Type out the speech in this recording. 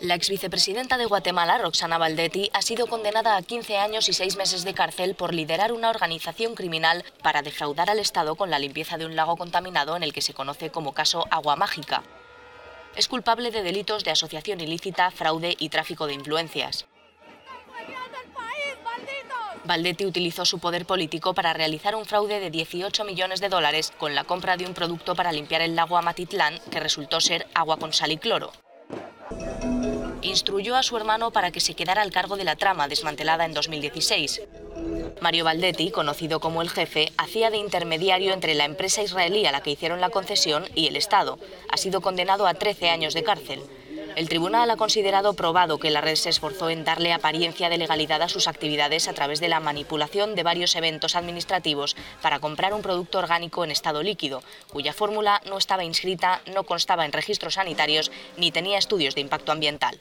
La ex vicepresidenta de Guatemala, Roxana Valdetti, ha sido condenada a 15 años y 6 meses de cárcel por liderar una organización criminal para defraudar al Estado con la limpieza de un lago contaminado en el que se conoce como caso Agua Mágica. Es culpable de delitos de asociación ilícita, fraude y tráfico de influencias. Valdetti utilizó su poder político para realizar un fraude de 18 millones de dólares con la compra de un producto para limpiar el lago Amatitlán que resultó ser agua con sal y cloro instruyó a su hermano para que se quedara al cargo de la trama desmantelada en 2016. Mario Valdetti, conocido como el jefe, hacía de intermediario entre la empresa israelí a la que hicieron la concesión y el Estado. Ha sido condenado a 13 años de cárcel. El tribunal ha considerado probado que la red se esforzó en darle apariencia de legalidad a sus actividades a través de la manipulación de varios eventos administrativos para comprar un producto orgánico en estado líquido, cuya fórmula no estaba inscrita, no constaba en registros sanitarios ni tenía estudios de impacto ambiental.